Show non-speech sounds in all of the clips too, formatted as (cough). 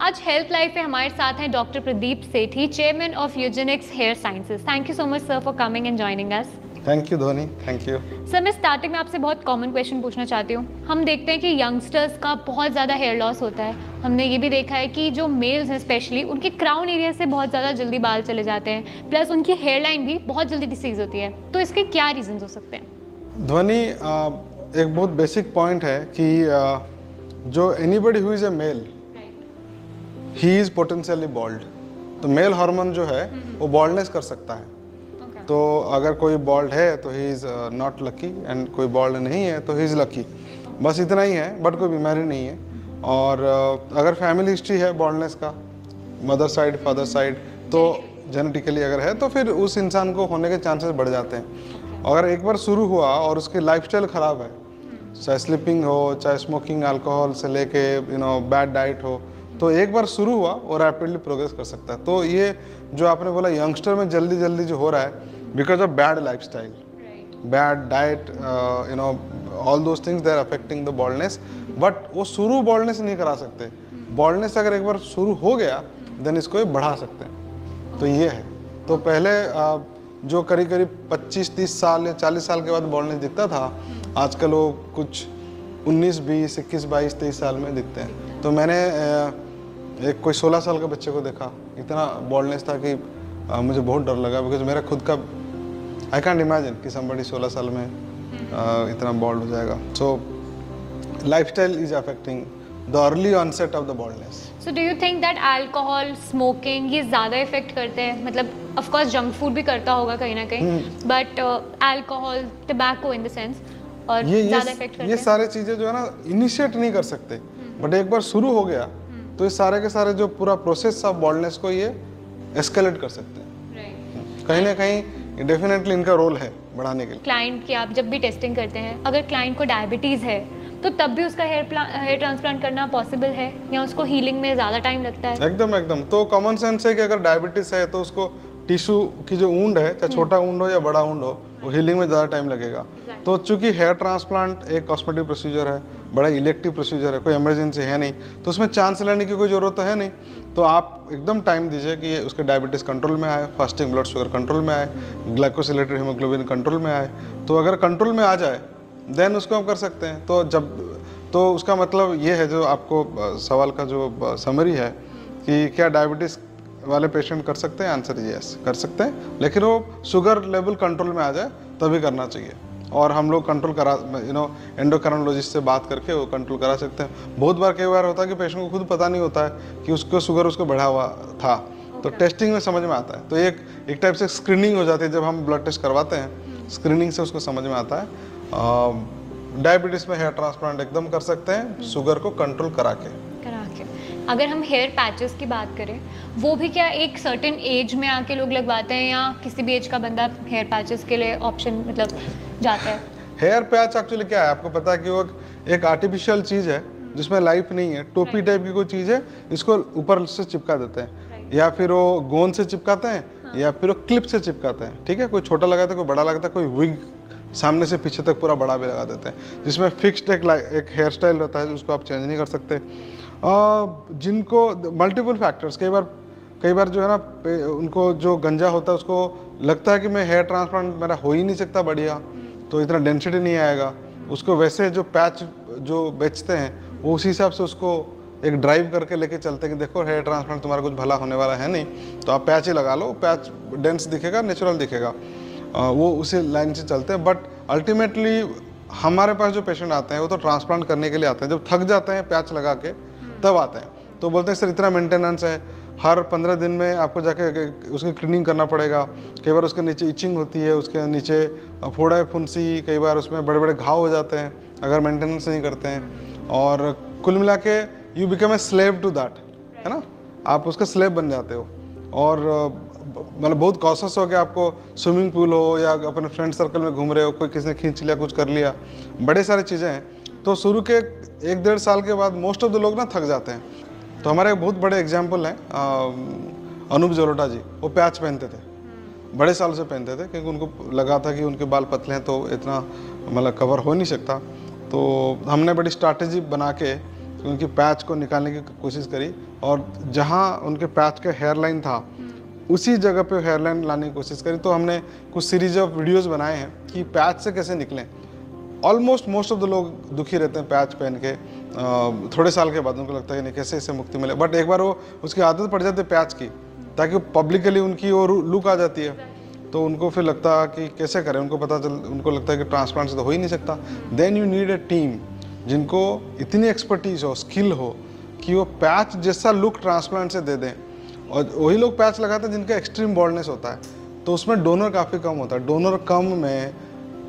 आज health life पे हमारे साथ हैं doctor Pradeep Sethi, chairman of Eugenix hair sciences thank you so much sir for coming and joining us thank you Dhoni thank you sir मैं starting में आपसे बहुत कॉमन क्वेश्चन पूछना चाहती हूँ। हम देखते हैं कि यंगस्टर्स का बहुत ज़्यादा हेयर लॉस होता है। हमने ये भी देखा है कि जो मेल्स हैं स्पेशली उनके क्राउन एरिया से बहुत ज़्यादा जल्दी बाल चले जाते हैं। प्लस उनकी हेयर लाइन भी बहुत जल्दी डिसीज होती है। तो इसके क्या रीजन हो सकते हैं? ध्वनि एक बहुत बेसिक पॉइंट है कि आ, जो anybody who is a male he is potentially bald तो मेल हार्मोन जो है वो बॉल्डनेस कर सकता है। तो अगर कोई बॉल्ड है तो he is not lucky and कोई बॉल्ड नहीं है तो ही इज़ लकी बस इतना ही है बट कोई बीमारी नहीं है. और uh, अगर फैमिली हिस्ट्री है बॉल्डनेस का मदर साइड फादर साइड तो जेनेटिकली अगर है तो फिर उस इंसान को होने के चांसेस बढ़ जाते हैं. अगर एक बार शुरू हुआ और उसकी लाइफस्टाइल ख़राब है चाहे स्लिपिंग हो चाहे स्मोकिंग अल्कोहल से लेके यू नो बैड डाइट हो तो एक बार शुरू हुआ वो रैपिडली प्रोग्रेस कर सकता है. तो ये जो आपने बोला यंगस्टर में जल्दी जल्दी जो हो रहा है because of bad lifestyle bad diet you know all those things they are affecting the baldness but वो शुरू बॉल्डनेस नहीं करा सकते। बॉल्डनेस अगर एक बार शुरू हो गया देन इसको बढ़ा सकते हैं। तो ये है। तो पहले uh, जो करीब करीब 25-30 साल या 40 साल के बाद बॉल्डनेस दिखता था आजकल वो कुछ 19 20 21 22 23 साल में दिखते हैं। तो मैंने uh, एक कोई 16 साल के बच्चे को देखा। इतना बॉल्डनेस था कि आ, मुझे बहुत डर लगा बिकॉज़ मेरा खुद का आई कैंट इमेजिन कि समबडी 16 साल में आ, इतना बॉल्ड हो जाएगा। So lifestyle is affecting the early onset of the baldness so do you think that alcohol smoking ये ज़्यादा इफ़ेक्ट करते हैं? मतलब ऑफ़ कोर्स जंक फ़ूड भी करता होगा कहीं ना कहीं but alcohol tobacco in the sense और ये ज़्यादा इफ़ेक्ट करते ये सारे चीज़ें जो है ना इनिशिएट नहीं कर सकते। बट एक बार शुरू हो गया तो ये सारे के सारे जो पूरा प्रोसेस ऑफ़ बॉल्डनेस को ये एस्केलेट कर सकते हैं। कहीं ना कहीं डेफिनेटली इनका रोल है बढ़ाने के लिए। क्लाइंट की आप जब भी टेस्टिंग करते हैं अगर क्लाइंट को डायबिटीज़ है तो तब भी उसका हेयर हेयर ट्रांसप्लांट करना पॉसिबल है या उसको हीलिंग में ज़्यादा टाइम लगता है? एकदम एकदम। तो कॉमन सेंस है कि अगर डायबिटीज़ है तो उसको टिश्यू की जो ऊंड है चाहे छोटा ऊंड हो या बड़ा ऊंड हो वो हीलिंग में ज़्यादा टाइम लगेगा। तो चूँकि हेयर ट्रांसप्लांट एक कॉस्मेटिक प्रोसीजर है, बड़ा इलेक्टिव प्रोसीजर है, कोई इमरजेंसी है नहीं तो उसमें चांस लेने की कोई ज़रूरत तो है नहीं। तो आप एकदम टाइम दीजिए कि उसके डायबिटीज़ कंट्रोल में आए फास्टिंग ब्लड शुगर कंट्रोल में आए ग्लाइकोसिलेटेड हीमोग्लोबिन कंट्रोल में आए। तो अगर कंट्रोल में आ जाए देन उसको हम कर सकते हैं। तो जब तो उसका मतलब ये है जो आपको सवाल का जो समरी है कि क्या डायबिटीज़ वाले पेशेंट कर सकते हैं आंसर यस कर सकते हैं लेकिन वो शुगर लेवल कंट्रोल में आ जाए तभी करना चाहिए। और हम लोग कंट्रोल करा यू नो एंडोक्रानोलॉजिस्ट से बात करके वो कंट्रोल करा सकते हैं। बहुत बार कई बार होता है कि पेशेंट को खुद पता नहीं होता है कि उसको शुगर उसको बढ़ा हुआ था। तो टेस्टिंग में समझ में आता है। तो एक एक टाइप से स्क्रीनिंग हो जाती है जब हम ब्लड टेस्ट करवाते हैं। स्क्रीनिंग से उसको समझ में आता है। डायबिटीज़ में हेयर ट्रांसप्लांट एकदम कर सकते हैं शुगर को कंट्रोल करा के। अगर हम हेयर पैचेस की बात करें वो भी क्या एक सर्टेन एज में आके लोग लगवाते हैं या किसी भी एज का बंदा हेयर पैचेस के लिए ऑप्शन मतलब जाता है? हेयर पैच एक्चुअली क्या है? आपको पता है कि वो एक आर्टिफिशियल चीज़ है जिसमें लाइफ नहीं है। टोपी टाइप की कोई चीज़ है इसको ऊपर से चिपका देते हैं। या फिर वो गोंद से चिपकाते हैं या फिर वो क्लिप से चिपकाते हैं। ठीक है? कोई छोटा लगाता है कोई बड़ा लगाता है कोई विग सामने से पीछे तक पूरा बड़ा भी लगा देते हैं। जिसमें फिक्स्ड एक एक हेयर स्टाइल रहता है उसको आप चेंज नहीं कर सकते। जिनको मल्टीपल फैक्टर्स कई बार कई बार जो है ना उनको जो गंजा होता है, उसको लगता है कि मैं हेयर ट्रांसप्लांट मेरा हो ही नहीं सकता बढ़िया तो इतना डेंसिटी नहीं आएगा। उसको वैसे जो पैच जो बेचते हैं, वो उसी हिसाब से उसको एक ड्राइव करके लेके चलते हैं कि देखो हेयर ट्रांसप्लांट तुम्हारा कुछ भला होने वाला है नहीं तो आप पैच ही लगा लो पैच डेंस दिखेगा नेचुरल दिखेगा। वो उसी लाइन से चलते हैं बट अल्टीमेटली हमारे पास जो पेशेंट आते हैं, वो तो ट्रांसप्लांट करने के लिए आते हैं। जब थक जाते हैं पैच लगा के तब आते हैं। तो बोलते हैं, सर, इतना मेंटेनेंस है। हर पंद्रह दिन में आपको जाके उसकी क्लीनिंग करना पड़ेगा। कई बार उसके नीचे इचिंग होती है, उसके नीचे फोड़ा फुंसी, कई बार उसमें बड़े बड़े घाव हो जाते हैं, अगर मेंटेनेंस नहीं करते हैं। और कुल मिला के you become a slave to that है ना? आप उसका स्लेब बन जाते हो। और मतलब बहुत कॉशस हो गया आपको स्विमिंग पूल हो या अपने फ्रेंड सर्कल में घूम रहे हो, कोई किसी ने खींच लिया, कुछ कर लिया। बड़े सारी चीज़ें हैं। तो शुरू के एक डेढ़ साल के बाद मोस्ट ऑफ़ द लोग ना थक जाते हैं। तो हमारे बहुत बड़े एग्ज़ाम्पल हैं अनूप जलोटा जी। वो पैच पहनते थे। बड़े साल से पहनते थे, क्योंकि उनको लगा था कि उनके बाल पतले हैं तो इतना मतलब कवर हो नहीं सकता। तो हमने बड़ी स्ट्रैटेजी बना के उनकी पैच को निकालने की कोशिश करी। और जहाँ उनके पैच का हेयर लाइन था, उसी जगह पे हेयर लाइन लाने की कोशिश करी। तो हमने कुछ सीरीज़ ऑफ़ वीडियोस बनाए हैं कि पैच से कैसे निकलें। ऑलमोस्ट मोस्ट ऑफ़ द लोग दुखी रहते हैं पैच पहन के। थोड़े साल के बाद उनको लगता है कि नहीं, कैसे इससे मुक्ति मिले। बट एक बार वो, उसकी आदत पड़ जाती है पैच की, ताकि पब्लिकली उनकी वो लुक आ जाती है। तो उनको फिर लगता है कि कैसे करें? उनको पता चल, उनको लगता है कि ट्रांसप्लांट से तो हो ही नहीं सकता। Then you need a team जिनको इतनी एक्सपर्टीज हो स्किल हो, कि वो पैच जैसा लुक ट्रांसप्लांट से दे दें। और वही लोग पैच लगाते हैं जिनका एक्सट्रीम बॉल्डनेस होता है। तो उसमें डोनर काफ़ी कम होता है। डोनर कम में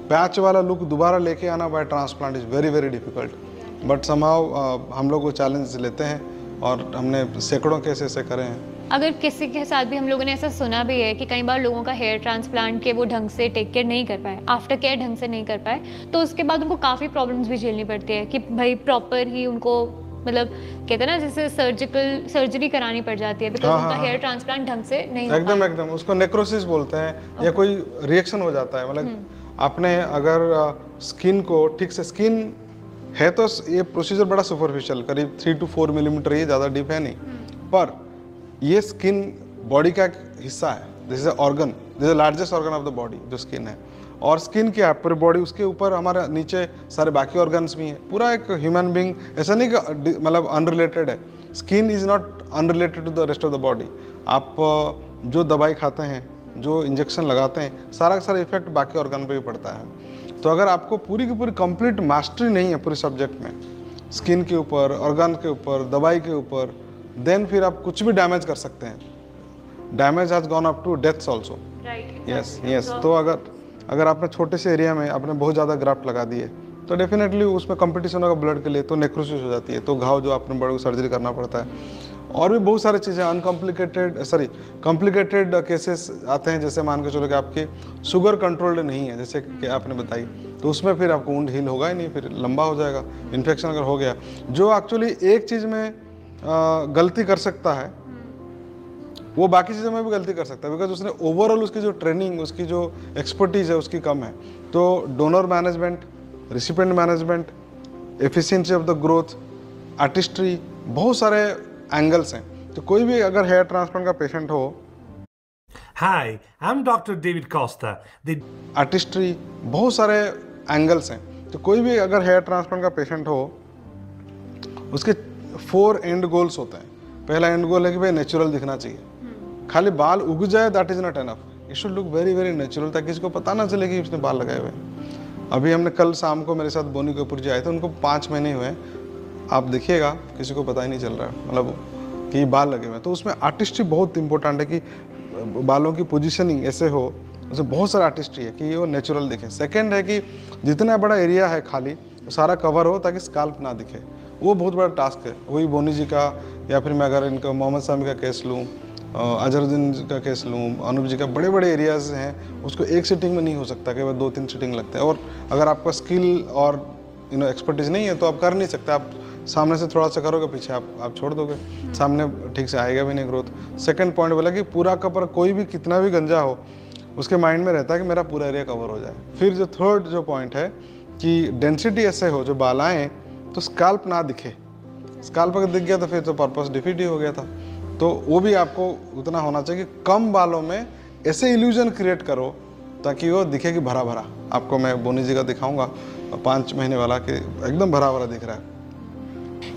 पैच वाला लुक दोबारा लेके आना by transplant is very very difficult but समाव हम लोग वो चैलेंज लेते हैं और हमने सैकड़ों केस ऐसे करे हैं। अगर किसी के साथ भी हम लोगों ने ऐसा सुना भी है कि कई बार लोगों का हेयर ट्रांसप्लांट के वो ढंग से टेक केयर नहीं कर पाए आफ्टर केयर ढंग से नहीं कर पाए तो उसके बाद उनको काफ़ी प्रॉब्लम्स भी झेलनी पड़ती है कि भाई प्रॉपर ही उनको मतलब कहते हैं ना जैसे सर्जिकल सर्जरी करानी पड़ जाती है बिकॉज़ हाँ, उनका हाँ, हेयर ट्रांसप्लांट ढंग से नहीं एकदम एकदम। उसको नेक्रोसिस बोलते हैं या कोई रिएक्शन हो जाता है मतलब आपने अगर स्किन को ठीक से स्किन है तो ये प्रोसीजर बड़ा सुपरफिशियल करीब थ्री टू फोर मिलीमीटर ही ज़्यादा डीप है नहीं। पर ये स्किन बॉडी का एक हिस्सा है this is organ this is largest organ of the body जो स्किन है। और स्किन क्या है पूरी बॉडी उसके ऊपर हमारे नीचे सारे बाकी ऑर्गन्स भी हैं। पूरा एक ह्यूमन बींग ऐसा नहीं कि मतलब अनरिलेटेड है। Skin is not unrelated to the rest of the body आप जो दवाई खाते हैं जो इंजेक्शन लगाते हैं सारा का सारा इफ़ेक्ट बाकी ऑर्गन पे भी पड़ता है। तो अगर आपको पूरी की पूरी कंप्लीट मास्टरी नहीं है पूरे सब्जेक्ट में स्किन के ऊपर ऑर्गन के ऊपर दवाई के ऊपर देन फिर आप कुछ भी डैमेज कर सकते हैं। Damage has gone up to deaths also. Yes yes तो अगर अगर आपने छोटे से एरिया में आपने बहुत ज़्यादा ग्राफ्ट लगा दिए तो डेफिनेटली उसमें कंपटीशन होगा ब्लड के लिए तो नेक्रोसिस हो जाती है तो घाव जो आपने बड़े सर्जरी करना पड़ता है। और भी बहुत सारी चीज़ें अनकॉम्प्लिकेटेड सॉरी कॉम्प्लिकेटेड केसेस आते हैं जैसे मान के चलो कि आपकी शुगर कंट्रोल्ड नहीं है जैसे कि आपने बताई तो उसमें फिर आपको ऊंड हील होगा ही नहीं फिर लंबा हो जाएगा इन्फेक्शन अगर हो गया जो एक्चुअली एक चीज़ में गलती कर सकता है वो बाकी चीज़ों में भी गलती कर सकता है बिकॉज़ उसने ओवरऑल उसकी जो ट्रेनिंग उसकी जो एक्सपर्टीज है उसकी कम है तो donor management recipient management efficiency of the growth artistry बहुत सारे एंगल्स हैं। तो कोई भी अगर हेयर ट्रांसप्लांट का पेशेंट हो Hi, I'm Dr. David Costa, the artistry बहुत सारे एंगल्स हैं। तो कोई भी अगर हेयर ट्रांसप्लांट का पेशेंट हो उसके फोर एंड गोल्स होते हैं। पहला एंड गोल है कि भाई नेचुरल दिखना चाहिए। खाली बाल उग जाए that is not enough it should look very very natural ताकि किसी को पता ना चले कि उसने बाल लगाए हुए हैं। अभी हमने कल शाम को मेरे साथ बोनी कपूर जी आए थे उनको पाँच महीने हुए हैं। आप देखिएगा, किसी को पता ही नहीं चल रहा है। मतलब कि बाल लगे हुए हैं। तो उसमें आर्टिस्ट्री बहुत इंपॉर्टेंट है कि, बालों की पोजिशनिंग ऐसे हो। उसमें बहुत सारा आर्टिस्ट्री है कि वो नेचुरल दिखे। सेकेंड है कि जितना बड़ा एरिया है खाली वो सारा कवर हो ताकि स्काल्प ना दिखे। वो बहुत बड़ा टास्क है। वही बोनी जी का, या फिर मैं अगर इनका, मोहम्मद सामी का केस लूँ अजहरुद्दीन का केस लूँ, अनूप जी का बड़े बड़े एरियाज़ हैं। उसको एक सिटिंग में नहीं हो सकता कि वह दो तीन सिटिंग लगते हैं। और अगर आपका स्किल और यू नो एक्सपर्टीज नहीं है तो आप कर नहीं सकते। आप सामने से थोड़ा सा करोगे, पीछे आप आप छोड़ दोगे। सामने ठीक से आएगा भी नहीं ग्रोथ सेकंड पॉइंट बोला कि पूरा कवर कोई भी कितना भी गंजा हो, उसके माइंड में रहता है कि मेरा पूरा एरिया कवर हो जाए। फिर जो थर्ड जो पॉइंट है कि डेंसिटी ऐसे हो, जो बालाएँ तो स्काल्प ना दिखे। स्काल्प अगर दिख गया तो फिर तो पर्पस डिफीट ही हो गया था। तो वो भी आपको उतना होना चाहिए कि कम बालों में ऐसे इल्यूजन क्रिएट करो, ताकि वो दिखे कि भरा भरा आपको मैं बोनी जी का दिखाऊँगा, पाँच महीने वाला कि एकदम भरा भरा दिख रहा है।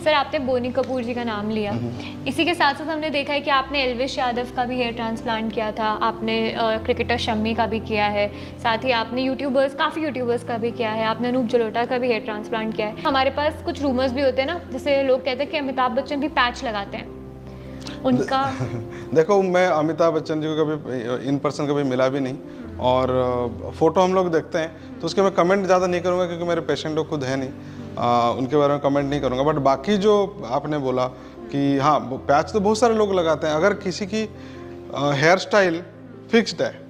सर आपने बोनी कपूर जी का नाम लिया। इसी के साथ साथ हमने देखा है कि आपने एलविश यादव का भी हेयर ट्रांसप्लांट किया था आपने क्रिकेटर शम्मी का भी किया है साथ ही आपने यूट्यूबर्स काफ़ी यूट्यूबर्स का भी किया है आपने अनूप जलोटा का भी हेयर ट्रांसप्लांट किया है। हमारे पास कुछ रूमर्स भी होते हैं ना जैसे लोग कहते हैं कि अमिताभ बच्चन भी पैच लगाते हैं। उनका (laughs) देखो मैं अमिताभ बच्चन जी को कभी इन पर्सन कभी मिला भी नहीं और फ़ोटो हम लोग देखते हैं तो उसके मैं कमेंट ज़्यादा नहीं करूँगा क्योंकि मेरे पेशेंट लोग खुद है नहीं। आ, उनके बारे में कमेंट नहीं करूँगा। बट बाकी जो आपने बोला कि हाँ पैच तो बहुत सारे लोग लगाते हैं। अगर किसी की हेयर स्टाइल फिक्स्ड है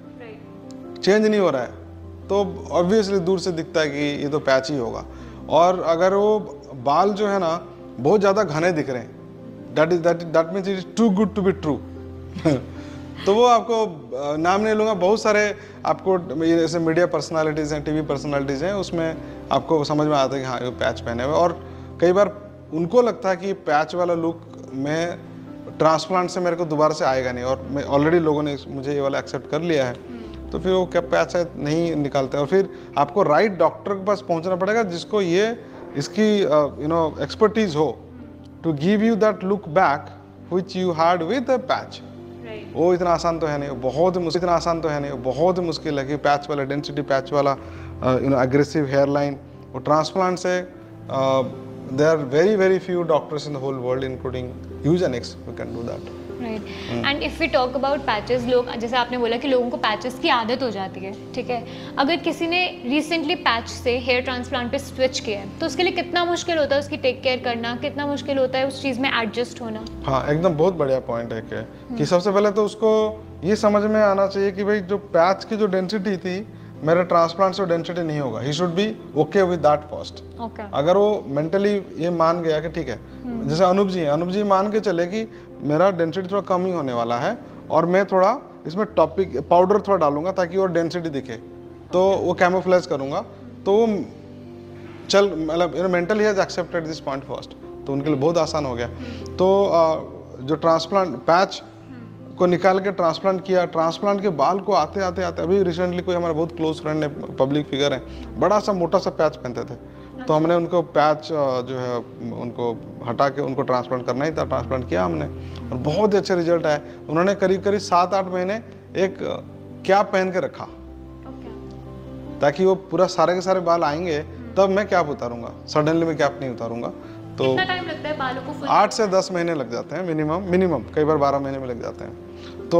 चेंज नहीं हो रहा है तो ऑब्वियसली दूर से दिखता है कि ये तो पैच ही होगा। और अगर वो बाल जो है ना बहुत ज़्यादा घने दिख रहे हैं that is that that means it is too good to be true तो वो आपको नाम नहीं लूँगा बहुत सारे आपको जैसे मीडिया पर्सनालिटीज़ हैं टीवी पर्सनालिटीज़ हैं उसमें आपको समझ में आता है कि हाँ ये पैच पहने हुए और कई बार उनको लगता है कि पैच वाला लुक में ट्रांसप्लांट से मेरे को दोबारा से आएगा नहीं और मैं ऑलरेडी लोगों ने मुझे ये वाला एक्सेप्ट कर लिया है। तो फिर वो क्या पैच है नहीं निकालते। और फिर आपको राइट डॉक्टर के पास पहुँचना पड़ेगा जिसको ये इसकी यू नो एक्सपर्टीज हो to give you that look back which you had with a patch वो इतना आसान तो है नहीं बहुत इतना आसान तो है नहीं बहुत मुश्किल है कि पैच वाला डेंसिटी पैच वाला you know aggressive hairline और ट्रांसप्लांट से there are very very few doctors in the whole world including Eugenix we can do that right and if we talk about patches लोग जैसे आपने बोला कि लोगों को पैचेस की आदत हो जाती है ठीक है? अगर किसी ने रिसेंटली पैच से हेयर ट्रांसप्लांट पे स्विच किया है तो उसके लिए कितना मुश्किल होता है उसकी टेक केयर करना? कितना मुश्किल होता है उस चीज़ में एडजस्ट होना? हाँ एकदम बहुत बढ़िया पॉइंट है कि कि सबसे पहले तो उसको ये समझ में आना चाहिए कि भाई जो पैच की जो डेंसिटी थी मेरे ट्रांसप्लांट से डेंसिटी नहीं होगा। He should be okay with that first अगर वो मेंटली ये मान गया कि ठीक है hmm. जैसे अनूप जी अनूप जी मान के चले कि मेरा डेंसिटी थोड़ा कम ही होने वाला है और मैं थोड़ा इसमें टॉपिक पाउडर थोड़ा डालूँगा ताकि और डेंसिटी दिखे। तो वो कैमोफ्लेज करूँगा। तो वो चल मतलब mentally has accepted this point first तो उनके लिए बहुत आसान हो गया। तो जो ट्रांसप्लांट पैच को निकाल के ट्रांसप्लांट किया। ट्रांसप्लांट के बाल को आते आते आते अभी रिसेंटली कोई हमारा बहुत क्लोज फ्रेंड है पब्लिक फिगर है। बड़ा सा, मोटा सा पैच पहनते थे। तो हमने उनको पैच जो है उनको हटा के उनको ट्रांसप्लांट करना ही था ट्रांसप्लांट किया हमने। और बहुत ही अच्छे रिज़ल्ट आए। उन्होंने करीब करीब सात आठ महीने एक कैप पहन के रखा। ताकि वो पूरा सारे के सारे बाल आएँगे तब मैं कैप उतारूँगा। सडनली मैं कैप नहीं उतारूँगा। तो टाइम लगता है बालों को आठ से दस महीने लग जाते हैं मिनिमम मिनिमम कई बार बारह महीने में लग जाते हैं। तो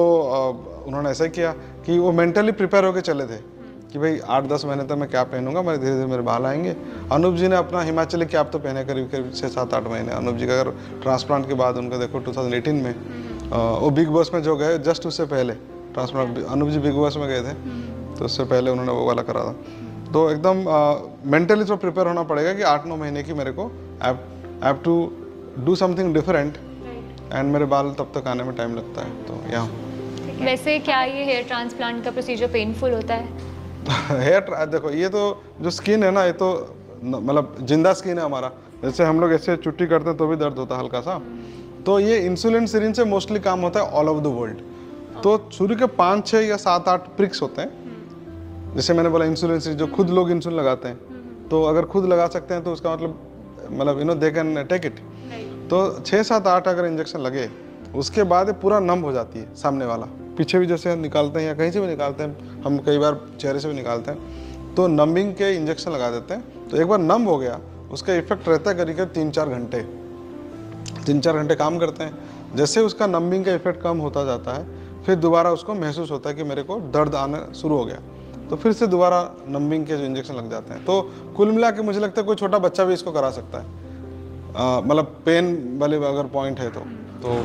उन्होंने ऐसा किया कि वो मेंटली प्रिपेयर होकर चले थे। कि भाई आठ दस महीने तक मैं कैप पहनूँगा मेरे धीरे धीरे मेरे बाल आएँगे। अनूप जी ने अपना हिमाचली कैप तो पहने करीब करीब छः सात आठ महीने। अनूप जी का अगर ट्रांसप्लांट के बाद उनका देखो 2018 में वो बिग बॉस में जो गए जस्ट उससे पहले transplant Anup ji Bigg Boss में गए थे तो उससे पहले उन्होंने वो वाला करा था। तो एकदम मेंटली तो प्रिपेयर होना पड़ेगा कि आठ नौ महीने की मेरे को I have to do something different and मेरे बाल तब तक आने में टाइम लगता है। तो या वैसे क्या ये हेयर ट्रांसप्लांट का प्रोसीजर पेनफुल होता है? (laughs) हेयर देखो ये तो जो स्किन है ना ये तो मतलब ज़िंदा स्किन है हमारा। जैसे हम लोग ऐसे चुट्टी करते हैं तो भी दर्द होता है हल्का सा तो ये इंसुलिन सिरिंज से मोस्टली काम होता है ऑल ओवर द वर्ल्ड तो शुरू के पाँच छः या सात आठ प्रिक्स होते हैं। जैसे मैंने बोला इंसुलिन सिरिंज जो खुद लोग इंसुलिन लगाते हैं। तो अगर खुद लगा सकते हैं तो उसका मतलब मतलब you know they can take it तो छः सात आठ अगर इंजेक्शन लगे उसके बाद पूरा नम हो जाती है सामने वाला। पीछे भी जैसे निकालते हैं या कहीं से भी निकालते हैं, हम कई बार चेहरे से भी निकालते हैं तो नमिंग के इंजेक्शन लगा देते हैं। तो एक बार नम हो गया, उसका इफ़ेक्ट रहता है करीब तीन चार घंटे। तीन चार घंटे काम करते हैं। जैसे उसका नंबिंग का इफ़ेक्ट कम होता जाता है, फिर दोबारा उसको महसूस होता है कि मेरे को दर्द आना शुरू हो गया। तो फिर से दोबारा नंबिंग के जो इंजेक्शन लग जाते हैं। तो कुल मिला के मुझे लगता है कोई छोटा बच्चा भी इसको करा सकता है। मतलब पेन वाले अगर पॉइंट है तो। तो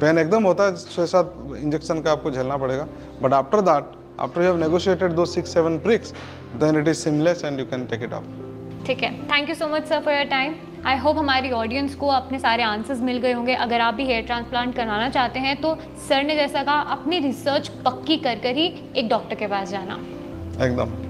पेन एकदम होता है छः सात इंजेक्शन का आपको झेलना पड़ेगा। But after that after you have negotiated दो six seven pricks then it is seamless and you can take it off ठीक है। Thank you so much sir for your time I hope हमारी audience को अपने सारे answers मिल गए होंगे। अगर आप भी हेयर ट्रांसप्लांट कराना चाहते हैं तो सर ने जैसा कहा अपनी रिसर्च पक्की कर कर ही एक डॉक्टर के पास जाना। एकदम